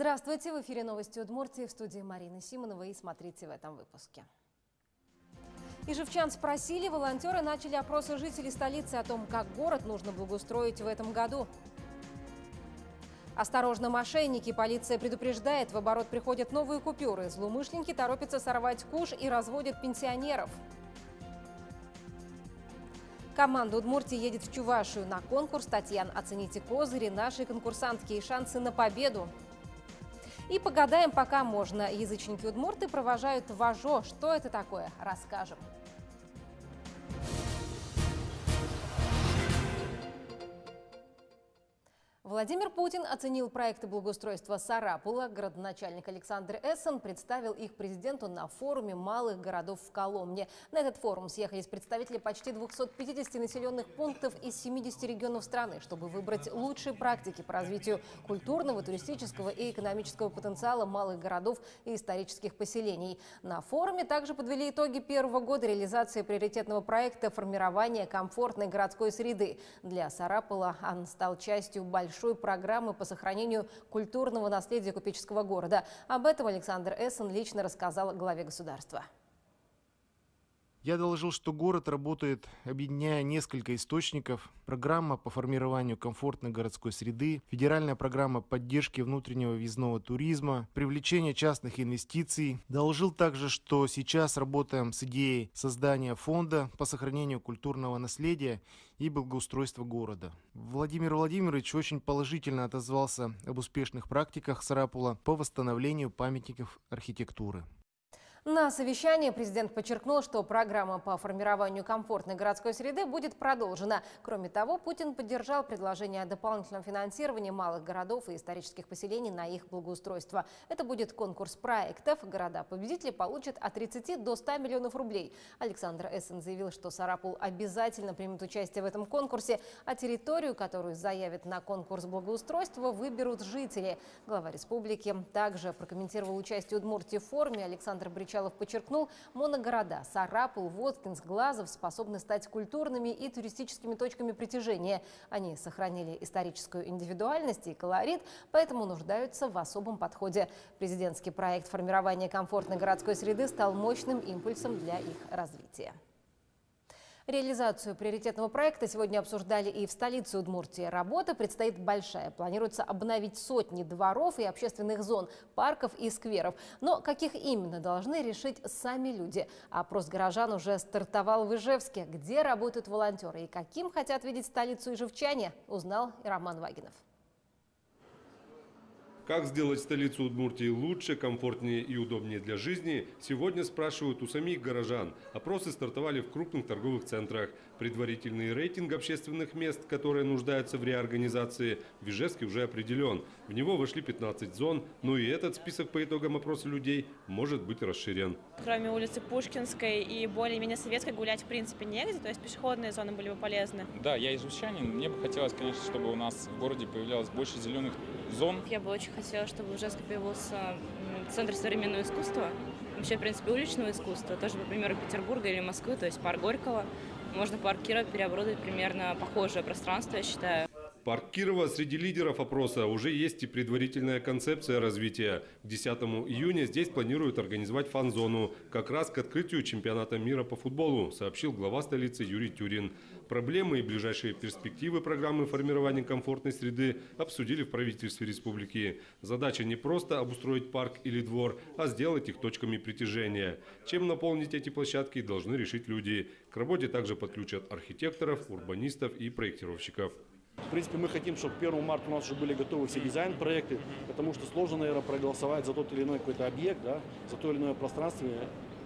Здравствуйте! В эфире новости Удмуртии в студии Марины Симонова и смотрите в этом выпуске. Ижевчан спросили, волонтеры начали опросы жителей столицы о том, как город нужно благоустроить в этом году. Осторожно, мошенники. Полиция предупреждает, в оборот приходят новые купюры. Злоумышленники торопятся сорвать куш и разводят пенсионеров. Команда Удмуртии едет в Чувашию на конкурс. Татьян, оцените козыри нашей конкурсантки и шансы на победу. И погадаем, пока можно. Язычники Удмурты провожают Важо. Что это такое? Расскажем. Владимир Путин оценил проекты благоустройства Сарапула. Городоначальник Александр Эссен представил их президенту на форуме малых городов в Коломне. На этот форум съехались представители почти 250 населенных пунктов из 70 регионов страны, чтобы выбрать лучшие практики по развитию культурного, туристического и экономического потенциала малых городов и исторических поселений. На форуме также подвели итоги первого года реализации приоритетного проекта формирования комфортной городской среды. Для Сарапула он стал частью большой большой программы по сохранению культурного наследия купеческого города. Об этом Александр Эссен лично рассказал главе государства. Я доложил, что город работает, объединяя несколько источников. Программа по формированию комфортной городской среды, федеральная программа поддержки внутреннего въездного туризма, привлечение частных инвестиций. Доложил также, что сейчас работаем с идеей создания фонда по сохранению культурного наследия и благоустройства города. Владимир Владимирович очень положительно отозвался об успешных практиках Сарапула по восстановлению памятников архитектуры. На совещании президент подчеркнул, что программа по формированию комфортной городской среды будет продолжена. Кроме того, Путин поддержал предложение о дополнительном финансировании малых городов и исторических поселений на их благоустройство. Это будет конкурс проектов. Города-победители получат от 30 до 100 миллионов рублей. Александр Эссен заявил, что Сарапул обязательно примет участие в этом конкурсе, а территорию, которую заявят на конкурс благоустройства, выберут жители. Глава республики также прокомментировал участие Удмуртии в форуме Александр Брич Мочалов подчеркнул, моногорода Сарапул, Воткинск, Глазов способны стать культурными и туристическими точками притяжения. Они сохранили историческую индивидуальность и колорит, поэтому нуждаются в особом подходе. Президентский проект формирования комфортной городской среды стал мощным импульсом для их развития. Реализацию приоритетного проекта сегодня обсуждали и в столице Удмуртии. Работа предстоит большая. Планируется обновить сотни дворов и общественных зон, парков и скверов. Но каких именно должны решить сами люди? Опрос горожан уже стартовал в Ижевске. Где работают волонтеры и каким хотят видеть столицу ижевчане, узнал Роман Вагинов. Как сделать столицу Удмуртии лучше, комфортнее и удобнее для жизни, сегодня спрашивают у самих горожан. Опросы стартовали в крупных торговых центрах. Предварительный рейтинг общественных мест, которые нуждаются в реорганизации, в Ижевске уже определен. В него вошли 15 зон, но и этот список по итогам опроса людей может быть расширен. Кроме улицы Пушкинской и более-менее советской гулять в принципе негде, то есть пешеходные зоны были бы полезны. Да, я изучанин. Мне бы хотелось, конечно, чтобы у нас в городе появлялось больше зеленых зон. Я бы очень хотела, чтобы в Ижевске появился центр современного искусства, вообще, в принципе, уличного искусства, тоже, по примеру, Петербурга или Москвы, то есть парк Горького можно парк Кирова переоборудовать примерно похожее пространство, я считаю. Парк Кирова среди лидеров опроса уже есть и предварительная концепция развития. К 10 июня здесь планируют организовать фан-зону, как раз к открытию чемпионата мира по футболу, сообщил глава столицы Юрий Тюрин. Проблемы и ближайшие перспективы программы формирования комфортной среды обсудили в правительстве республики. Задача не просто обустроить парк или двор, а сделать их точками притяжения. Чем наполнить эти площадки, должны решить люди. К работе также подключат архитекторов, урбанистов и проектировщиков. В принципе, мы хотим, чтобы к 1 марта у нас уже были готовы все дизайн-проекты, потому что сложно, наверное, проголосовать за тот или иной какой-то объект, да, за то или иное пространство,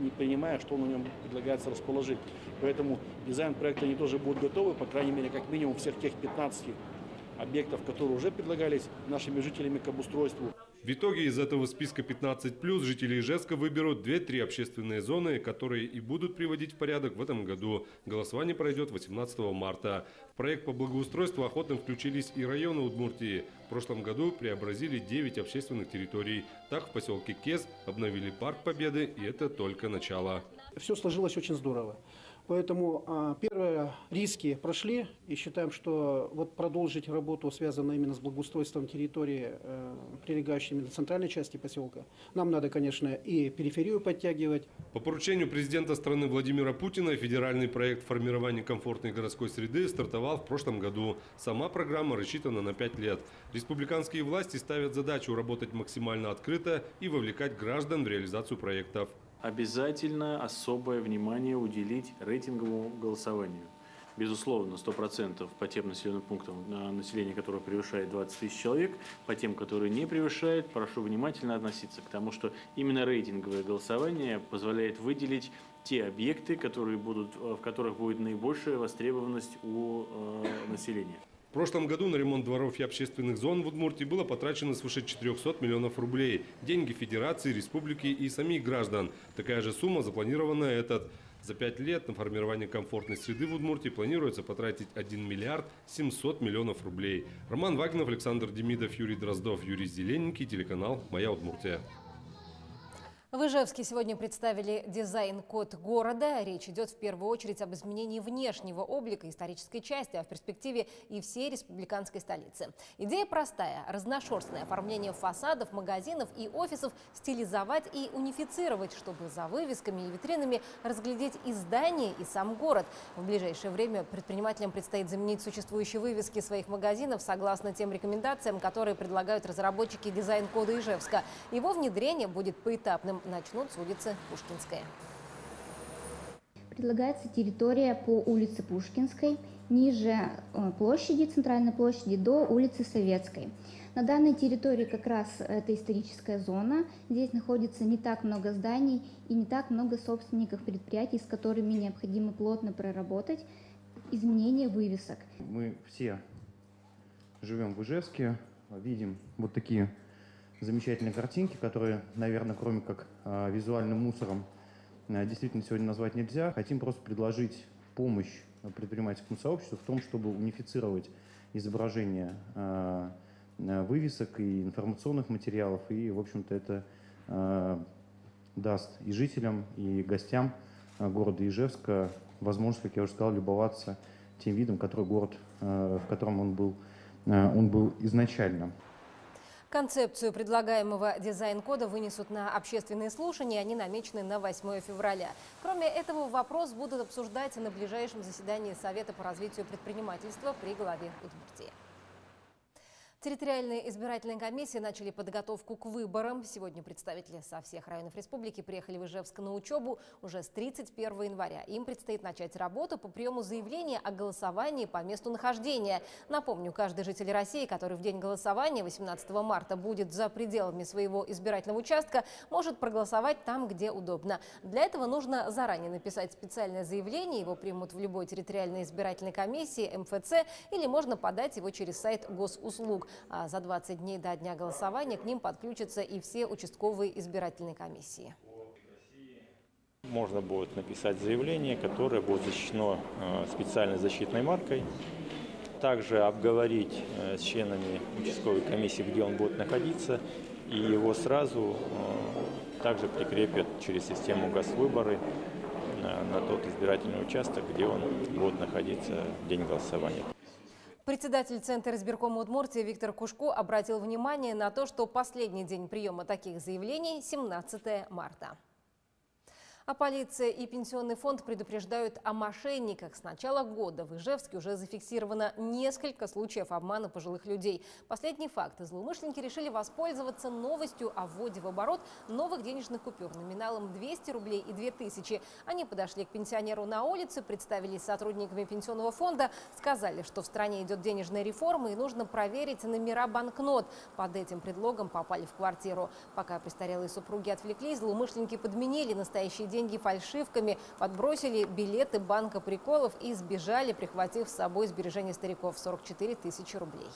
не понимая, что на нем предлагается расположить. Поэтому дизайн-проекты они тоже будут готовы, по крайней мере, как минимум всех тех 15 объектов, которые уже предлагались нашими жителями к обустройству. В итоге из этого списка 15+, жители Ижевска выберут 2-3 общественные зоны, которые и будут приводить в порядок в этом году. Голосование пройдет 18 марта. В проект по благоустройству охотно включились и районы Удмуртии. В прошлом году преобразили 9 общественных территорий. Так в поселке Кес обновили парк Победы, и это только начало. Все сложилось очень здорово. Поэтому а, первые риски прошли и считаем, что вот продолжить работу, связанную именно с благоустройством территории, э, прилегающей именно центральной части поселка, нам надо, конечно, и периферию подтягивать. По поручению президента страны Владимира Путина федеральный проект формирования комфортной городской среды стартовал в прошлом году. Сама программа рассчитана на 5 лет. Республиканские власти ставят задачу работать максимально открыто и вовлекать граждан в реализацию проектов обязательно особое внимание уделить рейтинговому голосованию. Безусловно, 100% по тем населенным пунктам, населения которое превышает 20 тысяч человек, по тем, которые не превышает, прошу внимательно относиться к тому, что именно рейтинговое голосование позволяет выделить те объекты, которые будут, в которых будет наибольшая востребованность у э, населения. Прошлом году на ремонт дворов и общественных зон в Удмуртии было потрачено свыше 400 миллионов рублей. Деньги Федерации, Республики и самих граждан. Такая же сумма запланирована этот. За пять лет на формирование комфортной среды в Удмуртии планируется потратить 1 миллиард 700 миллионов рублей. Роман Вагнов, Александр Демидов, Юрий Дроздов, Юрий Зелененький, телеканал «Моя Удмуртия». В Ижевске сегодня представили дизайн-код города. Речь идет в первую очередь об изменении внешнего облика исторической части, а в перспективе и всей республиканской столицы. Идея простая – разношерстное оформление фасадов, магазинов и офисов стилизовать и унифицировать, чтобы за вывесками и витринами разглядеть и здание, и сам город. В ближайшее время предпринимателям предстоит заменить существующие вывески своих магазинов согласно тем рекомендациям, которые предлагают разработчики дизайн-кода Ижевска. Его внедрение будет поэтапным начнут с улицы Пушкинская. Предлагается территория по улице Пушкинской, ниже э, площади, центральной площади, до улицы Советской. На данной территории как раз это историческая зона. Здесь находится не так много зданий и не так много собственников предприятий, с которыми необходимо плотно проработать изменение вывесок. Мы все живем в Ижевске, видим вот такие замечательные картинки, которые, наверное, кроме как э, визуальным мусором, э, действительно сегодня назвать нельзя. Хотим просто предложить помощь предпринимательскому сообществу в том, чтобы унифицировать изображение э, вывесок и информационных материалов. И, в общем-то, это э, даст и жителям, и гостям города Ижевска возможность, как я уже сказал, любоваться тем видом, который город, в котором он был, он был изначально. Концепцию предлагаемого дизайн-кода вынесут на общественные слушания. Они намечены на 8 февраля. Кроме этого, вопрос будут обсуждать на ближайшем заседании Совета по развитию предпринимательства при главе Удмуртии. Территориальные избирательные комиссии начали подготовку к выборам. Сегодня представители со всех районов республики приехали в Ижевск на учебу уже с 31 января. Им предстоит начать работу по приему заявления о голосовании по месту нахождения. Напомню, каждый житель России, который в день голосования 18 марта будет за пределами своего избирательного участка, может проголосовать там, где удобно. Для этого нужно заранее написать специальное заявление. Его примут в любой территориальной избирательной комиссии, МФЦ, или можно подать его через сайт госуслуг. А за 20 дней до дня голосования к ним подключатся и все участковые избирательные комиссии. Можно будет написать заявление, которое будет защищено э, специальной защитной маркой. Также обговорить э, с членами участковой комиссии, где он будет находиться, и его сразу э, также прикрепят через систему ГАЗ-выборы на тот избирательный участок, где он будет находиться в день голосования. Председатель Центра избиркома Удмуртии Виктор Кушко обратил внимание на то, что последний день приема таких заявлений – 17 марта. А полиция и пенсионный фонд предупреждают о мошенниках. С начала года в Ижевске уже зафиксировано несколько случаев обмана пожилых людей. Последний факт. Злоумышленники решили воспользоваться новостью о вводе в оборот новых денежных купюр номиналом 200 рублей и 2000. Они подошли к пенсионеру на улице, представились сотрудниками пенсионного фонда, сказали, что в стране идет денежная реформа и нужно проверить номера банкнот. Под этим предлогом попали в квартиру. Пока престарелые супруги отвлеклись, злоумышленники подменили настоящие деньги деньги фальшивками, подбросили билеты банка приколов и сбежали, прихватив с собой сбережения стариков 44 тысячи рублей.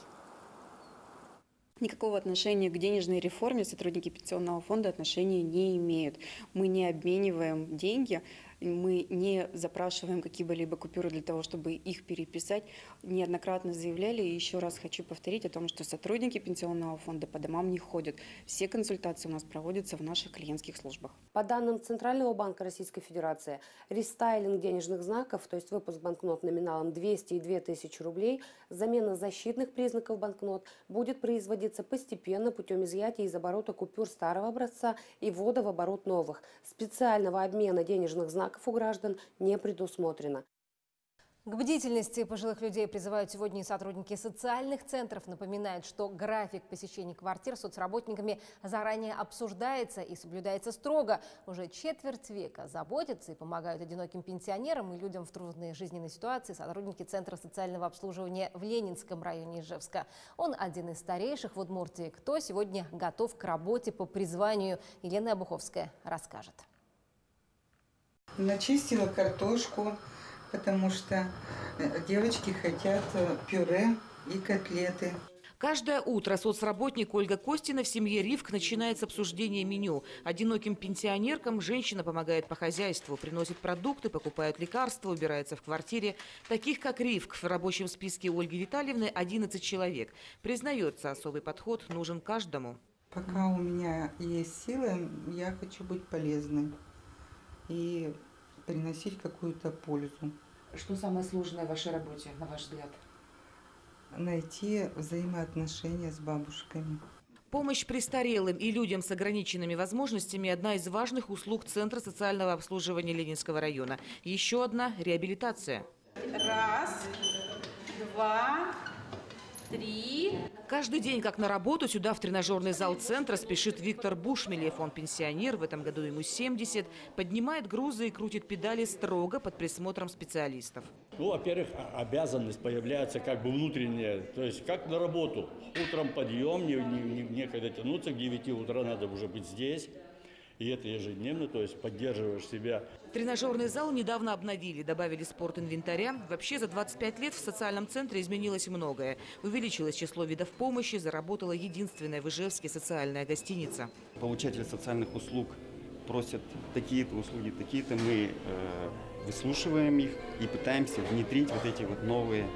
Никакого отношения к денежной реформе сотрудники пенсионного фонда отношения не имеют. Мы не обмениваем деньги Мы не запрашиваем какие-либо купюры для того, чтобы их переписать. Неоднократно заявляли, и еще раз хочу повторить о том, что сотрудники пенсионного фонда по домам не ходят. Все консультации у нас проводятся в наших клиентских службах. По данным Центрального банка Российской Федерации, рестайлинг денежных знаков, то есть выпуск банкнот номиналом 200 и 2000 рублей, замена защитных признаков банкнот будет производиться постепенно путем изъятия из оборота купюр старого образца и ввода в оборот новых. Специального обмена денежных знаков у граждан не предусмотрено. К бдительности пожилых людей призывают сегодня и сотрудники социальных центров. Напоминают, что график посещения квартир соцработниками заранее обсуждается и соблюдается строго. Уже четверть века заботятся и помогают одиноким пенсионерам и людям в трудной жизненной ситуации сотрудники Центра социального обслуживания в Ленинском районе Ижевска. Он один из старейших в Удмуртии. Кто сегодня готов к работе по призванию, Елена Обуховская расскажет. Начистила картошку, потому что э, девочки хотят э, пюре и котлеты. Каждое утро соцработник Ольга Костина в семье Ривк начинает с обсуждения меню. Одиноким пенсионеркам женщина помогает по хозяйству, приносит продукты, покупает лекарства, убирается в квартире. Таких, как Ривк, в рабочем списке Ольги Витальевны 11 человек. Признается, особый подход нужен каждому. Пока у меня есть силы, я хочу быть полезной. И приносить какую-то пользу. Что самое сложное в вашей работе, на ваш взгляд? Найти взаимоотношения с бабушками. Помощь престарелым и людям с ограниченными возможностями – одна из важных услуг Центра социального обслуживания Ленинского района. Еще одна – реабилитация. Раз, два, три. Каждый день, как на работу, сюда в тренажерный зал центра спешит Виктор Бушмелев. Он пенсионер, в этом году ему 70. Поднимает грузы и крутит педали строго под присмотром специалистов. Ну, во-первых, обязанность появляется как бы внутренняя, то есть как на работу. Утром подъем, не, не, не, некогда тянуться, к 9 утра надо уже быть здесь. И это ежедневно, то есть поддерживаешь себя. Тренажерный зал недавно обновили, добавили спорт-инвентаря. Вообще за 25 лет в социальном центре изменилось многое. Увеличилось число видов помощи, заработала единственная в Ижевске социальная гостиница. Получатели социальных услуг просят такие-то услуги, такие-то. Мы э, выслушиваем их и пытаемся внедрить вот эти вот новые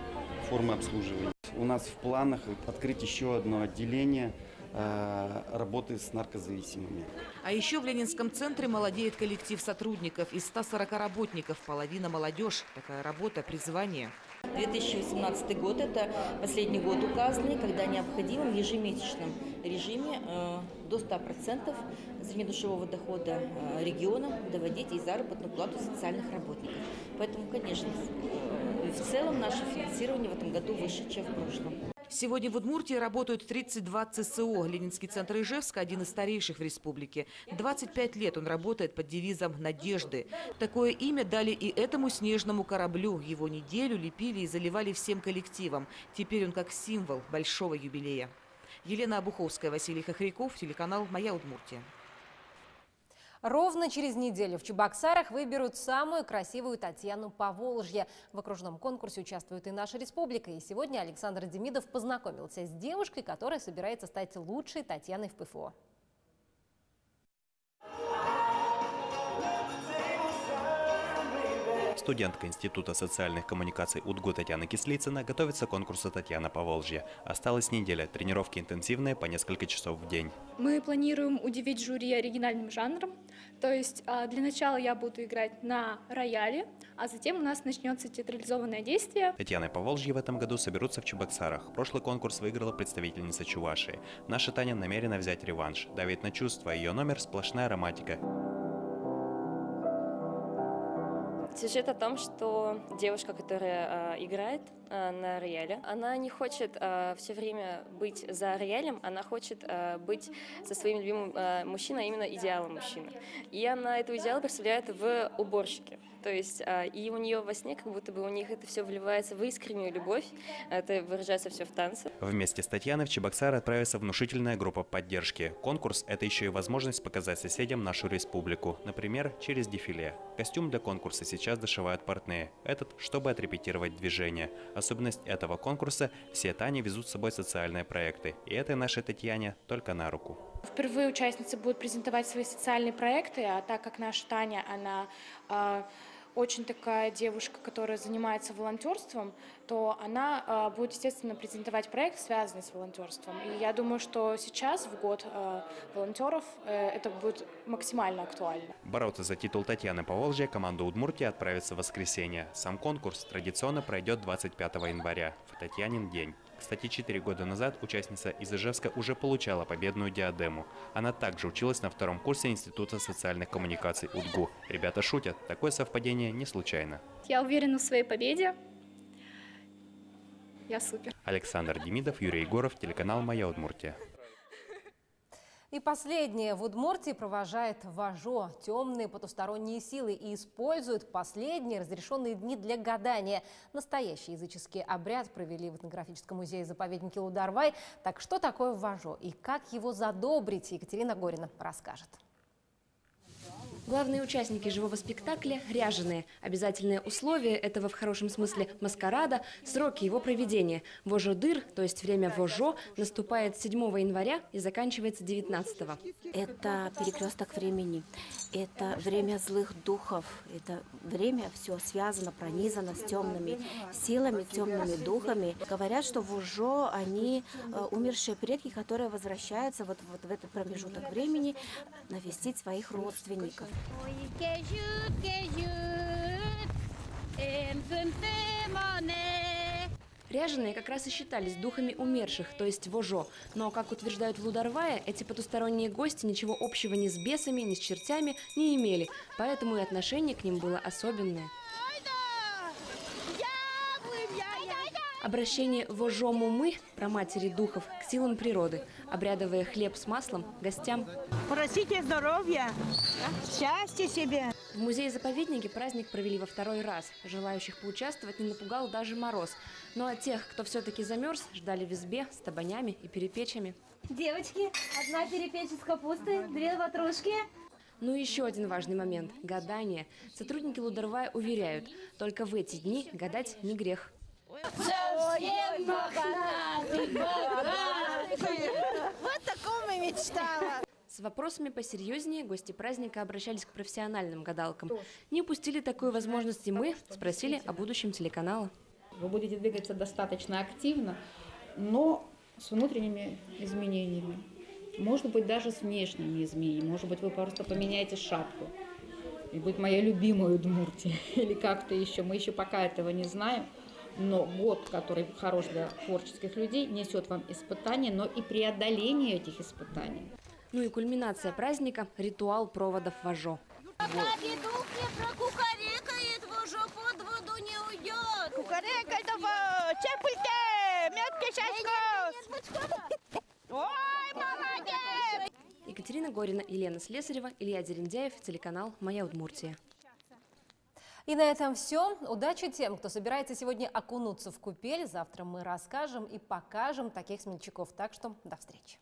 формы обслуживания. У нас в планах открыть еще одно отделение – работы с наркозависимыми. А еще в Ленинском центре молодеет коллектив сотрудников. Из 140 работников половина молодежь. Такая работа – призвание. 2018 год – это последний год указанный, когда необходимо в ежемесячном режиме э, до 100% среднедушевого дохода э, региона доводить и заработную плату социальных работников. Поэтому, конечно, в целом наше финансирование в этом году выше, чем в прошлом. Сегодня в Удмуртии работают 32 ЦСО. Ленинский центр Ижевска – один из старейших в республике. 25 лет он работает под девизом «Надежды». Такое имя дали и этому снежному кораблю. Его неделю лепили и заливали всем коллективом. Теперь он как символ большого юбилея. Елена Обуховская, Василий Хохряков, телеканал «Моя Удмуртия». Ровно через неделю в Чебоксарах выберут самую красивую Татьяну Поволжья. В окружном конкурсе участвует и наша республика. И сегодня Александр Демидов познакомился с девушкой, которая собирается стать лучшей Татьяной в ПФО. Студентка Института социальных коммуникаций УДГУ Татьяна Кислицына готовится к конкурсу «Татьяна Поволжье». Осталась неделя, тренировки интенсивные по несколько часов в день. Мы планируем удивить жюри оригинальным жанром. То есть а, для начала я буду играть на рояле, а затем у нас начнется театрализованное действие. Татьяна Поволжье в этом году соберутся в Чебоксарах. Прошлый конкурс выиграла представительница Чувашии. Наша Таня намерена взять реванш. Давит на чувства, ее номер – сплошная романтика. Сюжет о том, что девушка, которая э, играет э, на рояле, она не хочет э, все время быть за роялем, она хочет э, быть со своим любимым э, мужчиной, а именно идеалом мужчины. И она этого идеала представляет в уборщике. То есть а, и у нее во сне как будто бы у них это все вливается в искреннюю любовь, это выражается все в танце. Вместе с Татьяной в Чебоксары отправится внушительная группа поддержки. Конкурс – это еще и возможность показать соседям нашу республику, например, через дефиле. Костюм для конкурса сейчас дошивают портные. Этот, чтобы отрепетировать движение. Особенность этого конкурса – все Тани везут с собой социальные проекты. И этой нашей Татьяне только на руку. Впервые участницы будут презентовать свои социальные проекты, а так как наша Таня, она э, очень такая девушка, которая занимается волонтерством, то она э, будет, естественно, презентовать проект, связанный с волонтерством. И я думаю, что сейчас, в год э, волонтеров, э, это будет максимально актуально. Бороться за титул Татьяны Поволжья команда Удмуртии отправится в воскресенье. Сам конкурс традиционно пройдет 25 января, в Татьянин день. Кстати, четыре года назад участница из Ижевска уже получала победную диадему. Она также училась на втором курсе Института социальных коммуникаций УДГУ. Ребята шутят, такое совпадение не случайно. Я уверена в своей победе. Я супер. Александр Демидов, Юрий Егоров, телеканал «Моя Удмуртия». И последнее. В Удмуртии провожает Важо, темные потусторонние силы, и используют последние разрешенные дни для гадания. Настоящий языческий обряд провели в этнографическом музее-заповеднике Лударвай. Так что такое Важо и как его задобрить, Екатерина Горина расскажет. Главные участники живого спектакля – ряженые. Обязательное условие этого в хорошем смысле маскарада – сроки его проведения. Вожодыр, то есть время вожо, наступает 7 января и заканчивается 19 -го. Это перекресток времени, это время злых духов, это время все связано, пронизано с темными силами, темными духами. Говорят, что вожо, они э, умершие предки, которые возвращаются вот, вот в этот промежуток времени навестить своих родственников. Ряженые как раз и считались духами умерших, то есть вожо. Но, как утверждают в Лударвае, эти потусторонние гости ничего общего ни с бесами, ни с чертями не имели, поэтому и отношение к ним было особенное. Обращение «вожому мы» про матери духов к силам природы, обрядовая хлеб с маслом гостям. Просите здоровья, счастья себе. В музее-заповеднике праздник провели во второй раз. Желающих поучаствовать не напугал даже мороз. Ну а тех, кто все-таки замерз, ждали в избе с табанями и перепечами. Девочки, одна перепечь из капусты, две ватрушки. Ну и еще один важный момент – гадание. Сотрудники Лудервая уверяют, только в эти дни гадать не грех. Совсем богатый, богатый. Вот такого мечтала. С вопросами посерьезнее гости праздника обращались к профессиональным гадалкам. Не упустили такую возможность и мы, спросили о будущем телеканала. Вы будете двигаться достаточно активно, но с внутренними изменениями. Может быть, даже с внешними изменениями. Может быть, вы просто поменяете шапку. И будет моя любимая Удмуртия. Или как-то еще. Мы еще пока этого не знаем. Но год, который хорош для творческих людей, несет вам испытания, но и преодоление этих испытаний. Ну и кульминация праздника – ритуал проводов вожо. Пока петух не прокукарекает, вожо под воду не уйдет. Кукарекай, чепуйте, мед Ой, молодец! Екатерина Горина, Елена Слесарева, Илья Дерендяев, телеканал «Моя Удмуртия». И на этом все. Удачи тем, кто собирается сегодня окунуться в купель. Завтра мы расскажем и покажем таких смельчаков. Так что до встречи.